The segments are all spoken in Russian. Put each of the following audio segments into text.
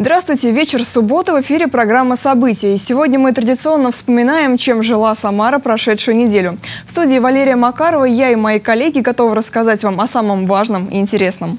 Здравствуйте, вечер субботы, в эфире программа «События». И сегодня мы традиционно вспоминаем, чем жила Самара прошедшую неделю. В студии Валерия Макарова я и мои коллеги готовы рассказать вам о самом важном и интересном.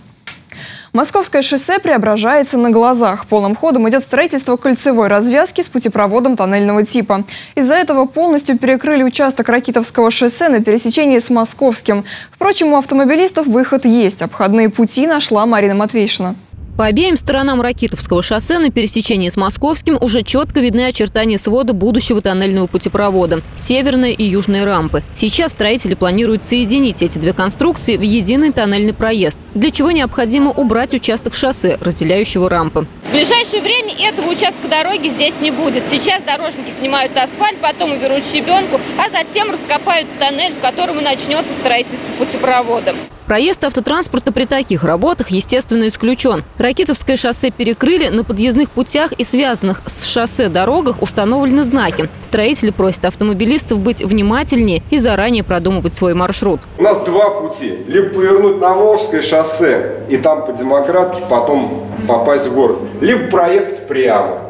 Московское шоссе преображается на глазах. Полным ходом идет строительство кольцевой развязки с путепроводом тоннельного типа. Из-за этого полностью перекрыли участок Ракитовского шоссе на пересечении с Московским. Впрочем, у автомобилистов выход есть. Обходные пути нашла Марина Матвейшина. По обеим сторонам Ракитовского шоссе на пересечении с Московским уже четко видны очертания свода будущего тоннельного путепровода – северная и южная рампы. Сейчас строители планируют соединить эти две конструкции в единый тоннельный проезд, для чего необходимо убрать участок шоссе, разделяющего рампы. В ближайшее время этого участка дороги здесь не будет. Сейчас дорожники снимают асфальт, потом уберут щебенку, а затем раскопают тоннель, в котором и начнется строительство путепровода. Проезд автотранспорта при таких работах, естественно, исключен. Ракитовское шоссе перекрыли, на подъездных путях и связанных с шоссе дорогах установлены знаки. Строители просят автомобилистов быть внимательнее и заранее продумывать свой маршрут. У нас два пути. Либо повернуть на Волжское шоссе и там по Демократке потом попасть в город. Либо проехать прямо.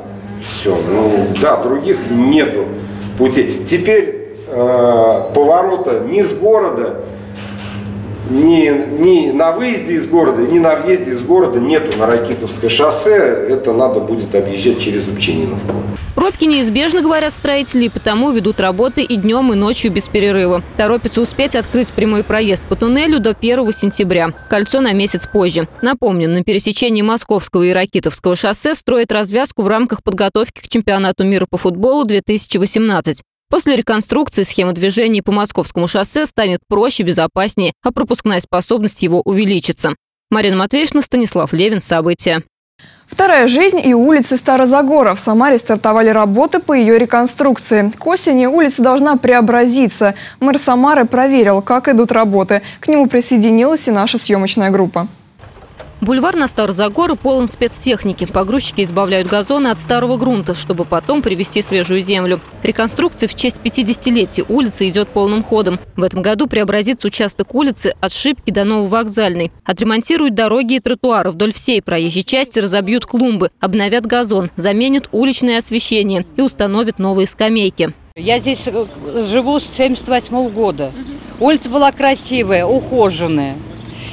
Все. Ну да, других нету путей. Теперь э, поворота ни с города, ни, ни на выезде из города, ни на въезде из города нету на Ракитовское шоссе. Это надо будет объезжать через Учениновку. Пробки неизбежны, говорят строители, и потому ведут работы и днем, и ночью без перерыва. Торопятся успеть открыть прямой проезд по туннелю до 1 сентября. Кольцо на месяц позже. Напомним, на пересечении Московского и Ракитовского шоссе строят развязку в рамках подготовки к чемпионату мира по футболу 2018. После реконструкции схемы движения по Московскому шоссе станет проще, безопаснее, а пропускная способность его увеличится. Марина Матвеевна, Станислав Левин. События. Вторая жизнь и улицы Старозагора. В Самаре стартовали работы по ее реконструкции. К осени улица должна преобразиться. Мэр Самары проверил, как идут работы. К нему присоединилась и наша съемочная группа. Бульвар на Старозагоры полон спецтехники. Погрузчики избавляют газоны от старого грунта, чтобы потом привезти свежую землю. Реконструкция в честь 50-летия улицы идет полным ходом. В этом году преобразится участок улицы от Шипки до Нововокзальной. Отремонтируют дороги и тротуары вдоль всей проезжей части, разобьют клумбы, обновят газон, заменят уличное освещение и установят новые скамейки. Я здесь э, живу с 78 года. Улица была красивая, ухоженная.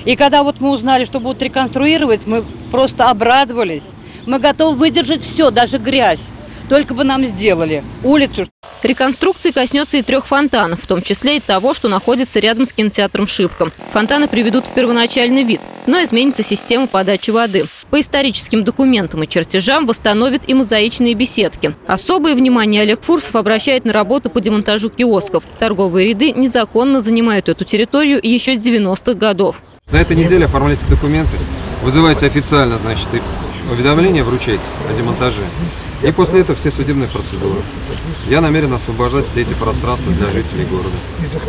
И когда вот мы узнали, что будут реконструировать, мы просто обрадовались. Мы готовы выдержать все, даже грязь. Только бы нам сделали улицу. Реконструкции коснется и трех фонтанов, в том числе и того, что находится рядом с кинотеатром «Шибко». Фонтаны приведут в первоначальный вид, но изменится система подачи воды. По историческим документам и чертежам восстановят и мозаичные беседки. Особое внимание Олег Фурсов обращает на работу по демонтажу киосков. Торговые ряды незаконно занимают эту территорию еще с 90-х годов. На этой неделе оформляйте документы, вызывайте официально, значит, и уведомление вручайте о демонтаже. И после этого все судебные процедуры. Я намерен освобождать все эти пространства для жителей города.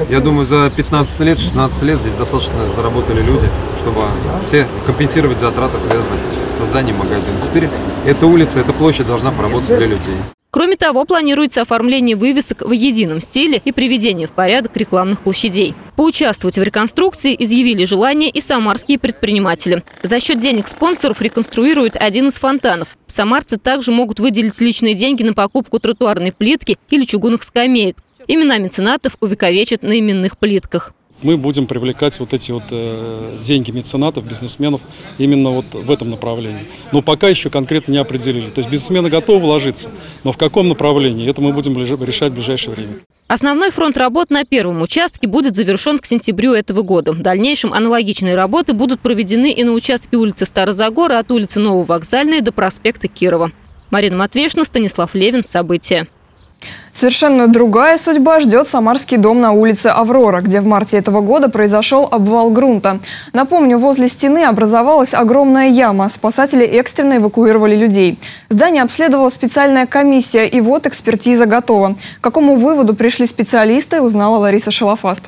Я думаю, за 15 лет, 16 лет здесь достаточно заработали люди, чтобы все компенсировать затраты, связанные с созданием магазина. Теперь эта улица, эта площадь должна поработать для людей. Кроме того, планируется оформление вывесок в едином стиле и приведение в порядок рекламных площадей. Поучаствовать в реконструкции изъявили желание и самарские предприниматели. За счет денег спонсоров реконструируют один из фонтанов. Самарцы также могут выделить личные деньги на покупку тротуарной плитки или чугунных скамеек. Имена меценатов увековечат на именных плитках мы будем привлекать вот эти вот э, деньги меценатов, бизнесменов именно вот в этом направлении. Но пока еще конкретно не определили. То есть бизнесмены готовы вложиться, но в каком направлении, это мы будем решать в ближайшее время. Основной фронт работ на первом участке будет завершен к сентябрю этого года. В дальнейшем аналогичные работы будут проведены и на участке улицы Старозагора от улицы Нововокзальной до проспекта Кирова. Марина Матвеевна, Станислав Левин. События. Совершенно другая судьба ждет Самарский дом на улице Аврора, где в марте этого года произошел обвал грунта. Напомню, возле стены образовалась огромная яма. Спасатели экстренно эвакуировали людей. Здание обследовала специальная комиссия, и вот экспертиза готова. К какому выводу пришли специалисты, узнала Лариса Шалафаст.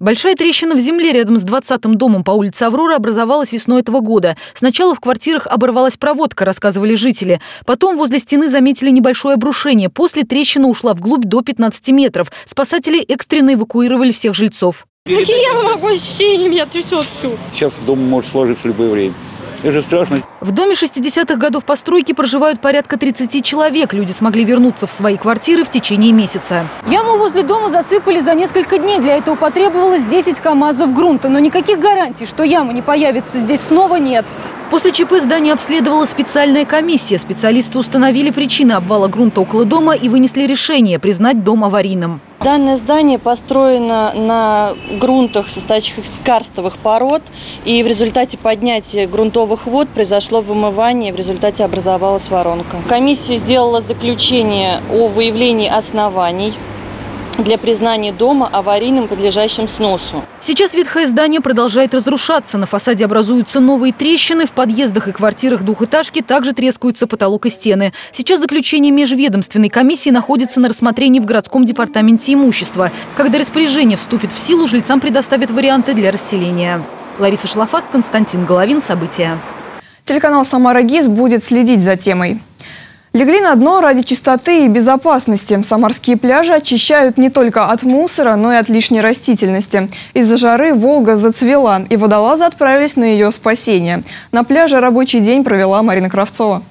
Большая трещина в земле рядом с 20-м домом по улице Аврора образовалась весной этого года. Сначала в квартирах оборвалась проводка, рассказывали жители. Потом возле стены заметили небольшое обрушение. После трещина ушла вглубь до 15 метров. Спасатели экстренно эвакуировали всех жильцов. Какие я могу ощущения? Меня трясет всю. Сейчас дом может сложиться в любое время. Это страшно. В доме 60-х годов постройки проживают порядка 30 человек. Люди смогли вернуться в свои квартиры в течение месяца. Яму возле дома засыпали за несколько дней. Для этого потребовалось 10 КАМАЗов грунта. Но никаких гарантий, что яма не появится здесь снова нет. После ЧП здание обследовала специальная комиссия. Специалисты установили причины обвала грунта около дома и вынесли решение признать дом аварийным. Данное здание построено на грунтах, состоящих из карстовых пород, и в результате поднятия грунтовых вод произошло вымывание, в результате образовалась воронка. Комиссия сделала заключение о выявлении оснований для признания дома аварийным, подлежащим сносу. Сейчас ветхое здание продолжает разрушаться. На фасаде образуются новые трещины. В подъездах и квартирах двухэтажки также трескаются потолок и стены. Сейчас заключение межведомственной комиссии находится на рассмотрении в городском департаменте имущества. Когда распоряжение вступит в силу, жильцам предоставят варианты для расселения. Лариса Шлафаст, Константин Головин. События. Телеканал «Самара ГИС» будет следить за темой. Легли на дно ради чистоты и безопасности. Самарские пляжи очищают не только от мусора, но и от лишней растительности. Из-за жары Волга зацвела, и водолазы отправились на ее спасение. На пляже рабочий день провела Марина Кравцова.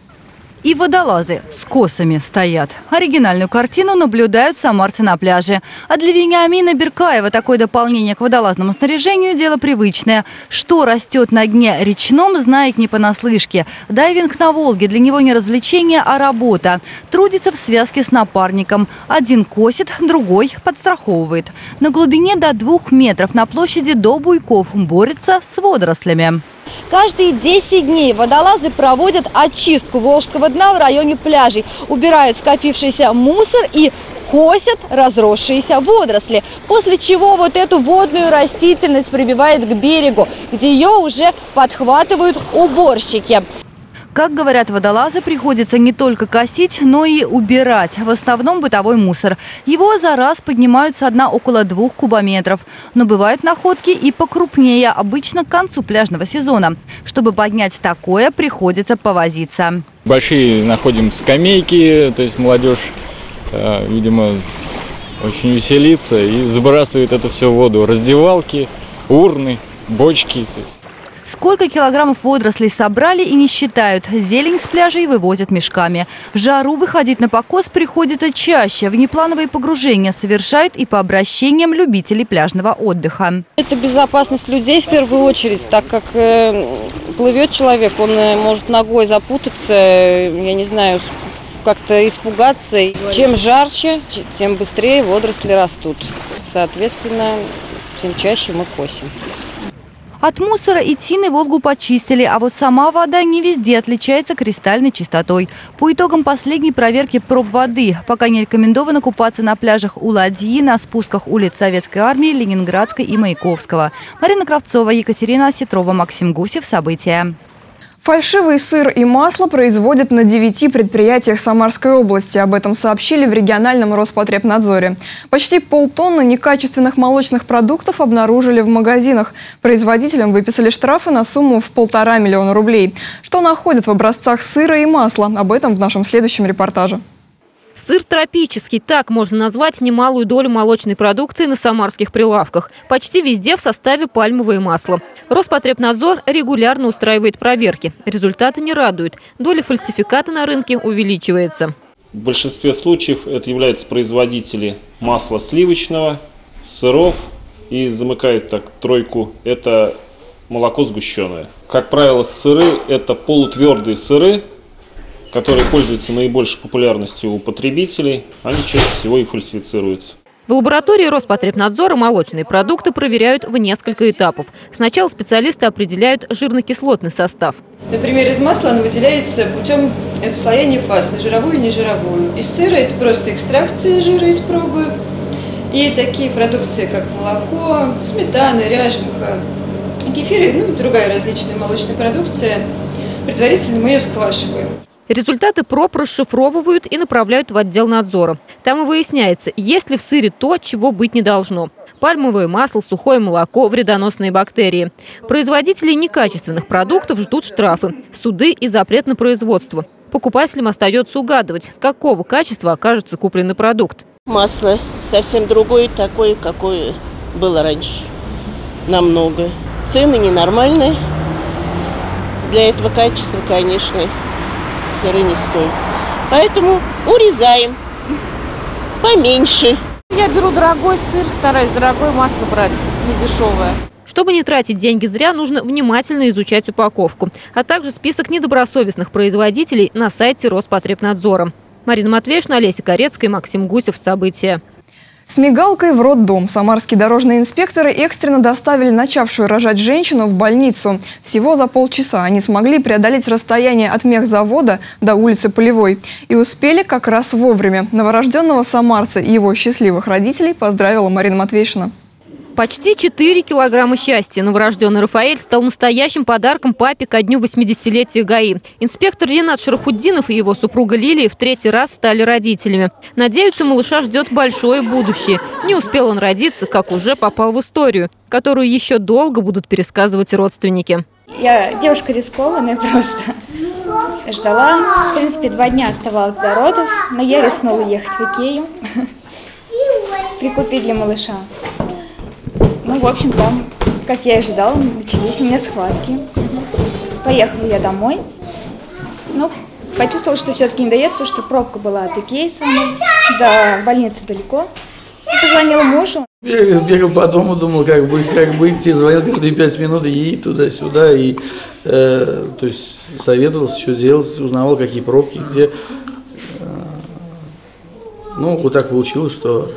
И водолазы с косами стоят. Оригинальную картину наблюдают самарцы на пляже. А для Вениамина Беркаева такое дополнение к водолазному снаряжению – дело привычное. Что растет на дне речном, знает не понаслышке. Дайвинг на Волге для него не развлечение, а работа. Трудится в связке с напарником. Один косит, другой подстраховывает. На глубине до двух метров на площади до буйков борется с водорослями. Каждые 10 дней водолазы проводят очистку Волжского дна в районе пляжей, убирают скопившийся мусор и косят разросшиеся водоросли, после чего вот эту водную растительность прибивает к берегу, где ее уже подхватывают уборщики. Как говорят водолазы, приходится не только косить, но и убирать. В основном бытовой мусор. Его за раз поднимают со дна около двух кубометров. Но бывают находки и покрупнее, обычно к концу пляжного сезона. Чтобы поднять такое, приходится повозиться. Большие находим скамейки, то есть молодежь, э, видимо, очень веселится и сбрасывает это все в воду. Раздевалки, урны, бочки. То есть. Сколько килограммов водорослей собрали и не считают. Зелень с пляжей вывозят мешками. В жару выходить на покос приходится чаще. Внеплановые погружения совершают и по обращениям любителей пляжного отдыха. Это безопасность людей в первую очередь, так как э, плывет человек, он э, может ногой запутаться, я не знаю, как-то испугаться. Чем жарче, тем быстрее водоросли растут. Соответственно, тем чаще мы косим. От мусора и тины Волгу почистили, а вот сама вода не везде отличается кристальной чистотой. По итогам последней проверки проб воды пока не рекомендовано купаться на пляжах у Ладьи, на спусках улиц Советской армии, Ленинградской и Маяковского. Марина Кравцова, Екатерина Осетрова, Максим Гусев. События. Фальшивый сыр и масло производят на девяти предприятиях Самарской области. Об этом сообщили в региональном Роспотребнадзоре. Почти полтонны некачественных молочных продуктов обнаружили в магазинах. Производителям выписали штрафы на сумму в полтора миллиона рублей. Что находят в образцах сыра и масла? Об этом в нашем следующем репортаже. Сыр тропический, так можно назвать немалую долю молочной продукции на самарских прилавках. Почти везде в составе пальмовое масло. Роспотребнадзор регулярно устраивает проверки. Результаты не радуют. Доля фальсификата на рынке увеличивается. В большинстве случаев это являются производители масла сливочного, сыров и замыкают так тройку. Это молоко сгущенное. Как правило, сыры – это полутвердые сыры, которые пользуются наибольшей популярностью у потребителей, они чаще всего и фальсифицируются. В лаборатории Роспотребнадзора молочные продукты проверяют в несколько этапов. Сначала специалисты определяют жирно-кислотный состав. Например, из масла оно выделяется путем слоения фаз на жировую и нежировую. Из сыра это просто экстракция жира из пробы. И такие продукции, как молоко, сметана, ряженка, кефир ну и другая различная молочная продукция, предварительно мы ее сквашиваем. Результаты проб расшифровывают и направляют в отдел надзора. Там и выясняется, есть ли в сыре то, чего быть не должно. Пальмовое масло, сухое молоко, вредоносные бактерии. Производители некачественных продуктов ждут штрафы, суды и запрет на производство. Покупателям остается угадывать, какого качества окажется купленный продукт. Масло совсем другое, такое, какое было раньше. Намного. Цены ненормальные. для этого качества, конечно, сыры не стоит. Поэтому урезаем поменьше. Я беру дорогой сыр, стараюсь дорогое масло брать, не дешевое. Чтобы не тратить деньги зря, нужно внимательно изучать упаковку, а также список недобросовестных производителей на сайте Роспотребнадзора. Марина Матвеевна, Олеся Корецкая, Максим Гусев. События. С мигалкой в роддом самарские дорожные инспекторы экстренно доставили начавшую рожать женщину в больницу. Всего за полчаса они смогли преодолеть расстояние от мехзавода до улицы Полевой. И успели как раз вовремя. Новорожденного самарца и его счастливых родителей поздравила Марина Матвейшина. Почти 4 килограмма счастья. Новорожденный Рафаэль стал настоящим подарком папе ко дню 80-летия ГАИ. Инспектор Ренат Шарафуддинов и его супруга Лилия в третий раз стали родителями. Надеются, малыша ждет большое будущее. Не успел он родиться, как уже попал в историю, которую еще долго будут пересказывать родственники. Я девушка рискованная просто. Ждала. В принципе, два дня оставалось до родов, но я рискнула ехать в Икею. Прикупить для малыша. Ну, в общем, там, как я и ожидала, начались у меня схватки. Поехала я домой. Ну, почувствовала, что все-таки не доеду, потому что пробка была от Икеи самой, до больницы далеко. Позвонила мужу. Бегал, бегал по дому, думал, как быть, как быть. И звонил каждые пять минут, и туда-сюда, и э, то есть советовался, что делать, узнавал, какие пробки, где. Ну, вот так получилось, что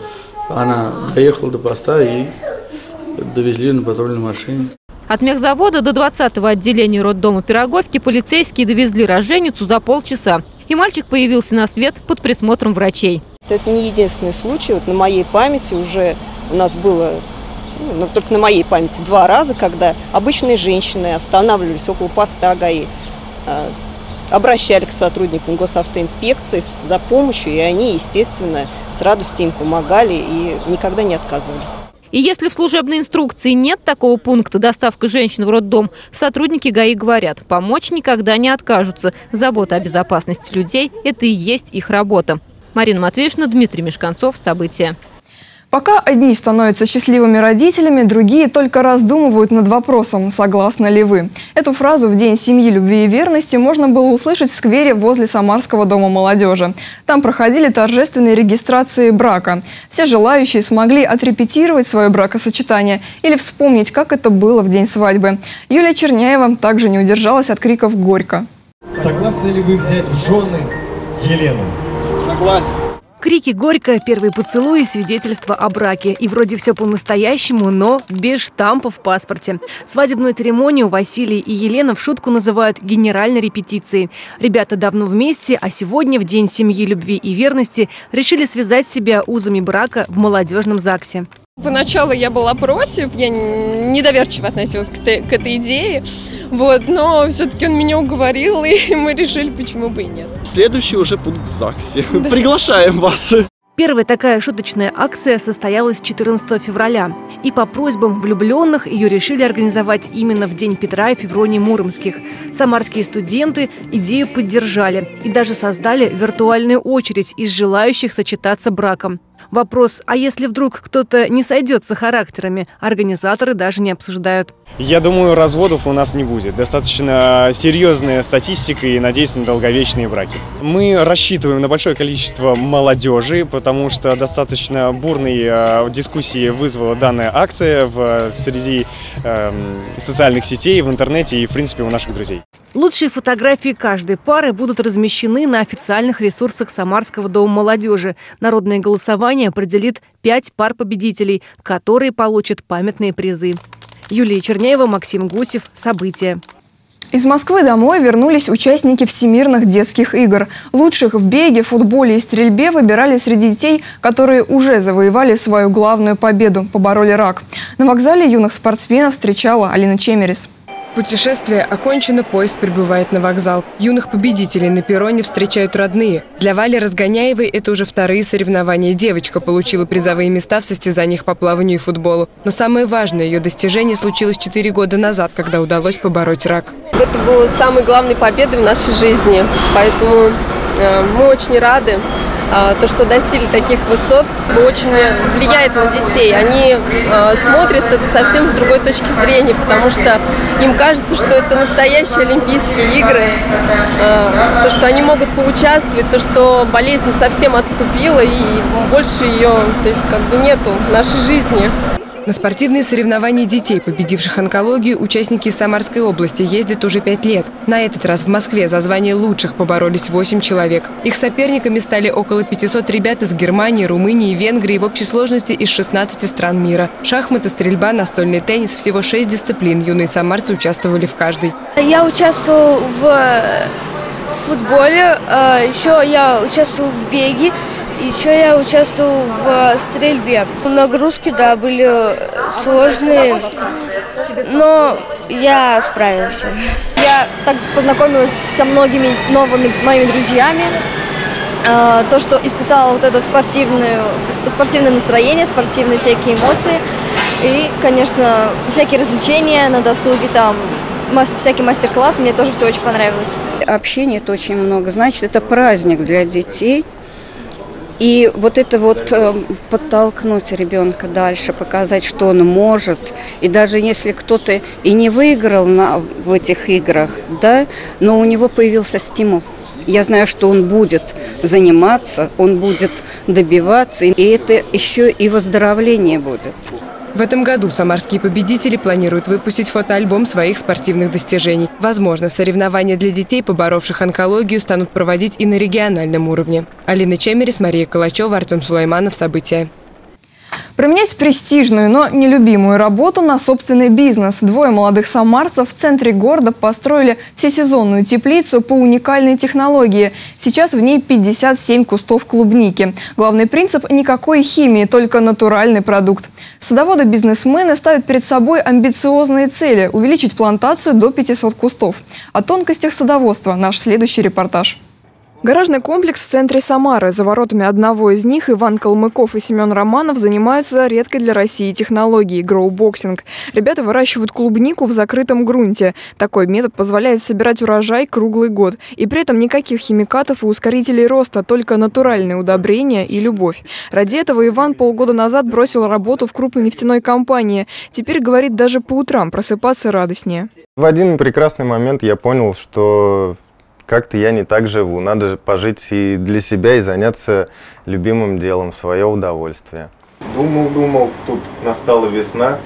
она доехала до поста и довезли на патрульной машине. От мехзавода до 20-го отделения роддома Пироговки полицейские довезли роженицу за полчаса. И мальчик появился на свет под присмотром врачей. Это не единственный случай. Вот на моей памяти уже у нас было, ну, только на моей памяти, два раза, когда обычные женщины останавливались около поста ГАИ, а, обращали к сотрудникам госавтоинспекции за помощью, и они, естественно, с радостью им помогали и никогда не отказывали. И если в служебной инструкции нет такого пункта «доставка женщин в роддом», сотрудники ГАИ говорят, помочь никогда не откажутся. Забота о безопасности людей – это и есть их работа. Марина Матвеевна, Дмитрий Мешканцов. События. Пока одни становятся счастливыми родителями, другие только раздумывают над вопросом, согласны ли вы. Эту фразу в День семьи, любви и верности можно было услышать в сквере возле Самарского дома молодежи. Там проходили торжественные регистрации брака. Все желающие смогли отрепетировать свое бракосочетание или вспомнить, как это было в день свадьбы. Юлия Черняева также не удержалась от криков «Горько». Согласны ли вы взять в жены Елену? Согласен. Крики горько, первые поцелуи, свидетельство о браке. И вроде все по-настоящему, но без штампа в паспорте. Свадебную церемонию Василий и Елена в шутку называют генеральной репетицией. Ребята давно вместе, а сегодня, в День семьи, любви и верности, решили связать себя узами брака в молодежном ЗАГСе. Поначалу я была против, я недоверчиво относилась к, этой, к этой идее, вот, но все-таки он меня уговорил, и мы решили, почему бы и нет. Следующий уже пункт в ЗАГСе. Да. Приглашаем вас. Первая такая шуточная акция состоялась 14 февраля. И по просьбам влюбленных ее решили организовать именно в День Петра и Февронии Муромских. Самарские студенты идею поддержали и даже создали виртуальную очередь из желающих сочетаться браком. Вопрос, а если вдруг кто-то не сойдется характерами, организаторы даже не обсуждают. Я думаю, разводов у нас не будет. Достаточно серьезная статистика и надеюсь на долговечные браки. Мы рассчитываем на большое количество молодежи, потому что достаточно бурные э, дискуссии вызвала данная акция в среди э, социальных сетей, в интернете и, в принципе, у наших друзей. Лучшие фотографии каждой пары будут размещены на официальных ресурсах Самарского дома молодежи. Народное голосование определит пять пар победителей, которые получат памятные призы. Юлия Черняева, Максим Гусев. События. Из Москвы домой вернулись участники всемирных детских игр. Лучших в беге, футболе и стрельбе выбирали среди детей, которые уже завоевали свою главную победу – побороли рак. На вокзале юных спортсменов встречала Алина Чемерис. Путешествие окончено, поезд прибывает на вокзал. Юных победителей на перроне встречают родные. Для Вали Разгоняевой это уже вторые соревнования. Девочка получила призовые места в состязаниях по плаванию и футболу. Но самое важное ее достижение случилось 4 года назад, когда удалось побороть рак. Это была самой главной победой в нашей жизни. Поэтому Э, мы очень рады, то, что достигли таких высот, очень влияет на детей. Они а, смотрят это совсем с другой точки зрения, потому что им кажется, что это настоящие Олимпийские игры, а, то, что они могут поучаствовать, то, что болезнь совсем отступила и больше ее, то есть как бы нету в нашей жизни. На спортивные соревнования детей, победивших онкологию, участники Самарской области ездят уже пять лет. На этот раз в Москве за звание лучших поборолись 8 человек. Их соперниками стали около 500 ребят из Германии, Румынии, Венгрии в общей сложности из 16 стран мира. Шахматы, стрельба, настольный теннис – всего 6 дисциплин. Юные самарцы участвовали в каждой. Я участвовал в футболе, а еще я участвовал в беге, еще я участвовал в стрельбе. Нагрузки, да, были сложные, но я справился. Я так познакомилась со многими новыми моими друзьями. А, то, что испытала вот это спортивное, спортивное настроение, спортивные всякие эмоции. И, конечно, всякие развлечения на досуге, там, всякий мастер-класс, мне тоже все очень понравилось. Общения это очень много, значит, это праздник для детей – и вот это вот э, подтолкнуть ребенка дальше, показать, что он может. И даже если кто-то и не выиграл на, в этих играх, да, но у него появился стимул. Я знаю, что он будет заниматься, он будет добиваться, и это еще и выздоровление будет. В этом году самарские победители планируют выпустить фотоальбом своих спортивных достижений. Возможно, соревнования для детей, поборовших онкологию, станут проводить и на региональном уровне. Алина Чемерис, Мария Калачева, Артем Сулайманов. События. Променять престижную, но нелюбимую работу на собственный бизнес. Двое молодых самарцев в центре города построили всесезонную теплицу по уникальной технологии. Сейчас в ней 57 кустов клубники. Главный принцип – никакой химии, только натуральный продукт. Садоводы-бизнесмены ставят перед собой амбициозные цели – увеличить плантацию до 500 кустов. О тонкостях садоводства – наш следующий репортаж. Гаражный комплекс в центре Самары. За воротами одного из них Иван Калмыков и Семен Романов занимаются редкой для России технологией – growboxing. Ребята выращивают клубнику в закрытом грунте. Такой метод позволяет собирать урожай круглый год. И при этом никаких химикатов и ускорителей роста, только натуральные удобрения и любовь. Ради этого Иван полгода назад бросил работу в крупной нефтяной компании. Теперь, говорит, даже по утрам просыпаться радостнее. В один прекрасный момент я понял, что как-то я не так живу. Надо пожить и для себя, и заняться любимым делом, свое удовольствие. Думал, думал, тут настала весна,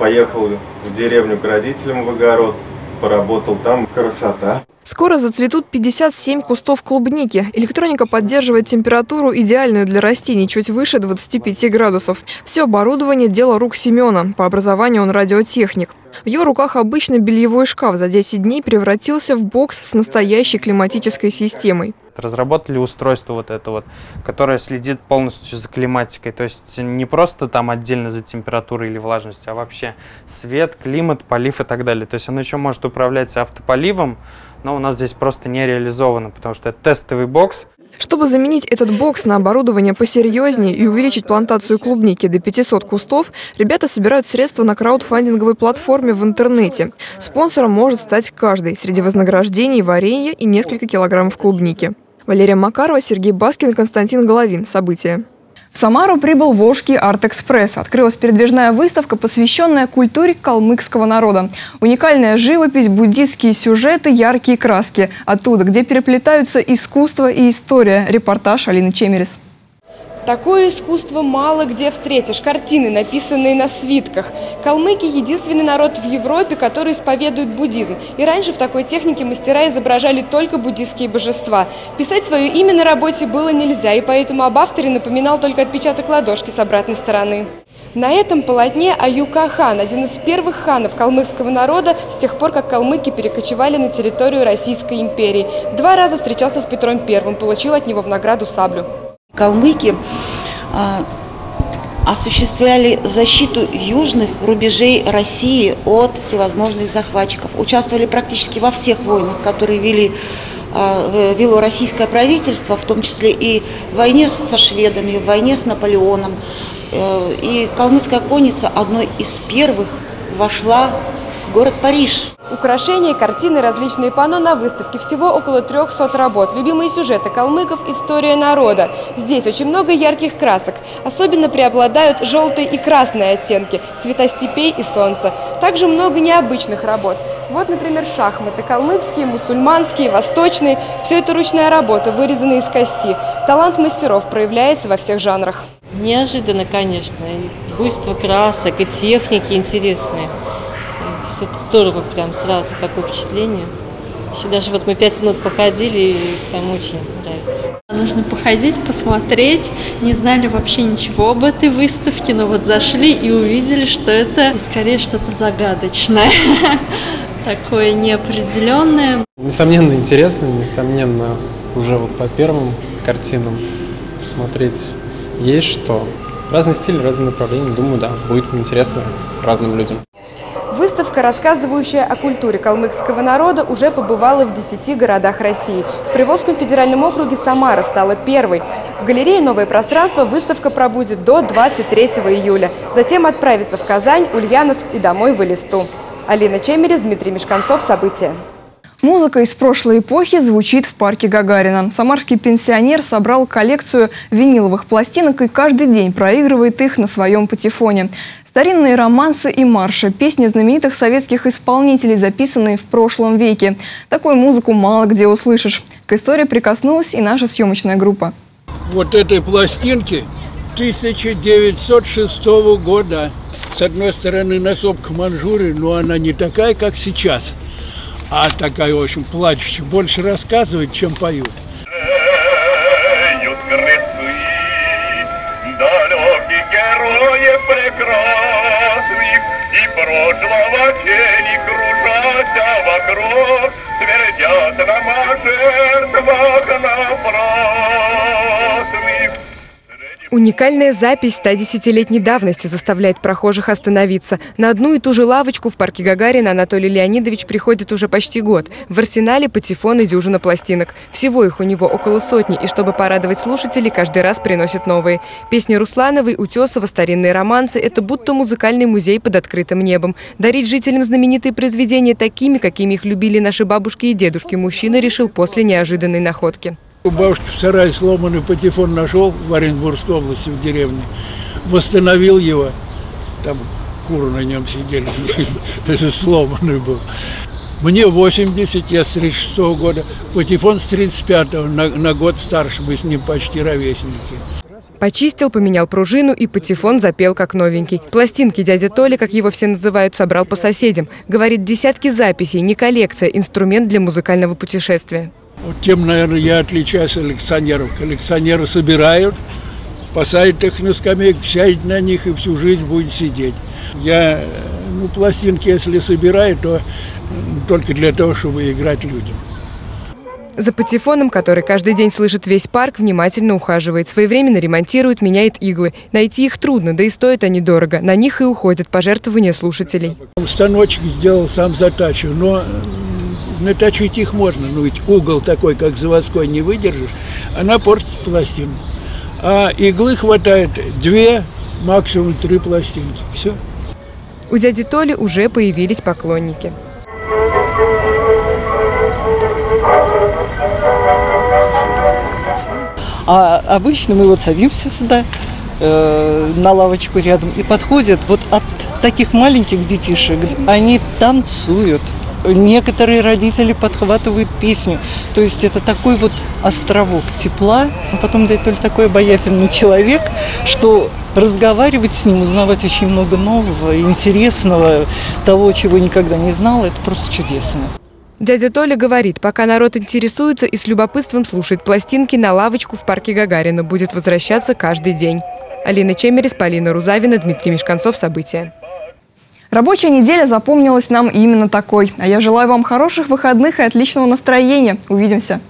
поехал в деревню к родителям в огород, поработал там, красота. Скоро зацветут 57 кустов клубники. Электроника поддерживает температуру, идеальную для растений, чуть выше 25 градусов. Все оборудование – дело рук Семена. По образованию он радиотехник. В его руках обычный бельевой шкаф за 10 дней превратился в бокс с настоящей климатической системой. Разработали устройство вот это вот, которое следит полностью за климатикой. То есть не просто там отдельно за температурой или влажностью, а вообще свет, климат, полив и так далее. То есть оно еще может управлять автополивом, но у нас здесь просто не реализовано, потому что это тестовый бокс. Чтобы заменить этот бокс на оборудование посерьезнее и увеличить плантацию клубники до 500 кустов, ребята собирают средства на краудфандинговой платформе в интернете. Спонсором может стать каждый. Среди вознаграждений варенье и несколько килограммов клубники. Валерия Макарова, Сергей Баскин, Константин Головин. События. В Самару прибыл Волжский арт-экспресс. Открылась передвижная выставка, посвященная культуре калмыкского народа. Уникальная живопись, буддистские сюжеты, яркие краски. Оттуда, где переплетаются искусство и история. Репортаж Алины Чемерис. Такое искусство мало где встретишь. Картины, написанные на свитках. Калмыки – единственный народ в Европе, который исповедует буддизм. И раньше в такой технике мастера изображали только буддистские божества. Писать свое имя на работе было нельзя, и поэтому об авторе напоминал только отпечаток ладошки с обратной стороны. На этом полотне Аюка хан, один из первых ханов калмыцкого народа с тех пор, как калмыки перекочевали на территорию Российской империи. Два раза встречался с Петром Первым, получил от него в награду саблю. Калмыки а, осуществляли защиту южных рубежей России от всевозможных захватчиков. Участвовали практически во всех войнах, которые вели а, вело российское правительство, в том числе и в войне со шведами, в войне с Наполеоном. Э, и калмыцкая конница одной из первых вошла в город Париж. Украшения, картины, различные панно на выставке. Всего около 300 работ. Любимые сюжеты калмыков – история народа. Здесь очень много ярких красок. Особенно преобладают желтые и красные оттенки, цвета степей и солнца. Также много необычных работ. Вот, например, шахматы. Калмыцкие, мусульманские, восточные. Все это ручная работа, вырезанная из кости. Талант мастеров проявляется во всех жанрах. Неожиданно, конечно. И буйство красок, и техники интересные. Все здорово, прям сразу такое впечатление. Еще даже вот мы пять минут походили, и там очень нравится. Нужно походить, посмотреть. Не знали вообще ничего об этой выставке, но вот зашли и увидели, что это скорее что-то загадочное, такое неопределенное. Несомненно интересно, несомненно уже вот по первым картинам смотреть есть что. Разный стиль, разные направления. Думаю, да, будет интересно разным людям. Выставка, рассказывающая о культуре калмыцкого народа, уже побывала в 10 городах России. В Приволжском федеральном округе Самара стала первой. В галерее «Новое пространство» выставка пробудет до 23 июля. Затем отправится в Казань, Ульяновск и домой в Элисту. Алина Чемерис, Дмитрий Мешканцов. События. Музыка из прошлой эпохи звучит в парке Гагарина. Самарский пенсионер собрал коллекцию виниловых пластинок и каждый день проигрывает их на своем патефоне. Старинные романсы и марши, песни знаменитых советских исполнителей, записанные в прошлом веке. Такую музыку мало где услышишь. К истории прикоснулась и наша съемочная группа. Вот этой пластинки 1906 года. С одной стороны носок манжуры, но она не такая, как сейчас – а такая, в общем, плачущая, больше рассказывает, чем поют. Прошлого тени кружатся вокруг, Твердят нам о жертвах напрасных. Уникальная запись 110-летней давности заставляет прохожих остановиться. На одну и ту же лавочку в парке Гагарина Анатолий Леонидович приходит уже почти год. В арсенале патефон и дюжина пластинок. Всего их у него около сотни, и чтобы порадовать слушателей, каждый раз приносит новые. Песни Руслановой, Утесова, старинные романсы – это будто музыкальный музей под открытым небом. Дарить жителям знаменитые произведения такими, какими их любили наши бабушки и дедушки, мужчина решил после неожиданной находки. У бабушки в сарае сломанный патефон нашел в Оренбургской области, в деревне. Восстановил его. Там куры на нем сидели. Сломанный был. Мне 80, я с 36 -го года. Патефон с 35 на, на год старше, мы с ним почти ровесники. Почистил, поменял пружину и патефон запел как новенький. Пластинки дядя Толя, как его все называют, собрал по соседям. Говорит, десятки записей, не коллекция, инструмент для музыкального путешествия. Вот тем, наверное, я отличаюсь от коллекционеров. Коллекционеры собирают, посадят их на скамейку, сядет на них и всю жизнь будет сидеть. Я, ну, пластинки, если собираю, то только для того, чтобы играть людям. За патефоном, который каждый день слышит весь парк, внимательно ухаживает. Своевременно ремонтирует, меняет иглы. Найти их трудно, да и стоят они дорого. На них и уходят пожертвования слушателей. Станочек сделал сам затачу, но наточить их можно, но ведь угол такой, как заводской, не выдержишь, она портит пластину. А иглы хватает две, максимум три пластинки. Все. У дяди Толи уже появились поклонники. А обычно мы вот садимся сюда, э, на лавочку рядом, и подходят вот от таких маленьких детишек, они танцуют. Некоторые родители подхватывают песню. То есть это такой вот островок тепла. А потом да Толь такой обаятельный человек, что разговаривать с ним, узнавать очень много нового, интересного, того, чего никогда не знал, это просто чудесно. Дядя Толя говорит, пока народ интересуется и с любопытством слушает пластинки, на лавочку в парке Гагарина будет возвращаться каждый день. Алина Чемерис, Полина Рузавина, Дмитрий Мешканцов. События. Рабочая неделя запомнилась нам именно такой. А я желаю вам хороших выходных и отличного настроения. Увидимся!